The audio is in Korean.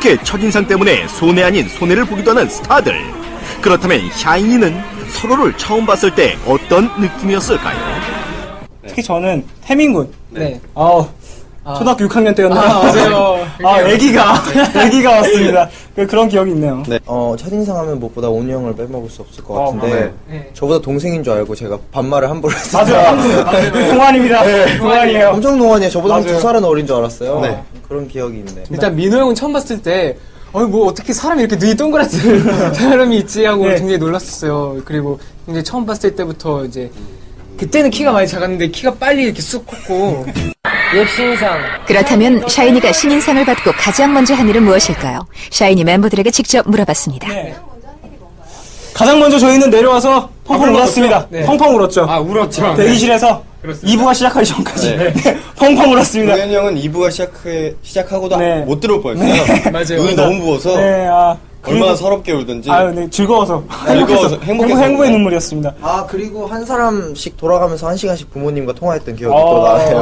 이렇게 첫인상 때문에 손해 아닌 손해를 보기도 하는 스타들. 그렇다면 샤이니는 서로를 처음 봤을 때 어떤 느낌이었을까요? 특히 저는 태민군. 네. 아우, 초등학교 6학년 때였나요? 아, 맞아요. 아, 애기가, 애기가 왔습니다. 그- 그런 기억이 있네요. 어, 첫인상 하면 무엇보다 온유 형을 빼먹을 수 없을 것 어, 같은데, 네. 저보다 동생인 줄 알고 제가 반말을 함부로 했어요. 맞아요. 동안입니다. 동안이에요. 엄청 동안이에요. 저보다 한. 두 살은 어린 줄 알았어요. 네. 그런 기억이 있네. 일단 민호 형은 처음 봤을 때, 어이, 뭐, 어떻게 사람이 이렇게 눈이 동그랗은 사람이 있지 하고 네. 굉장히 놀랐었어요. 그리고 굉장히 처음 봤을 때부터 이제, 그때는 키가 많이 작았는데 키가 빨리 이렇게 쑥 컸고. 역신상. 그렇다면 샤이니가 신인상을 받고 가장 먼저 한 일은 무엇일까요? 샤이니 멤버들에게 직접 물어봤습니다. 네. 가장 먼저 저희는 내려와서 펑펑 울었습니다. 네. 펑펑 울었죠. 아, 울었죠. 대기실에서 2부가 시작하기 전까지 네. 네, 펑펑 울었습니다. 동현이 형은 2부가 시작해, 시작하고도 네. 못 들어올 뻔했어요. 맞아요. 눈이 너무 부어서 네, 아. 얼마나 그리고- 서럽게 울던지. 아유, 네, 즐거워서. 즐거워서, 행복해서. 행복해서. 행복 의 눈물이었습니다. 아, 그리고 한 사람씩 돌아가면서 한 시간씩 부모님과 통화했던 기억이 어. 또 나네요.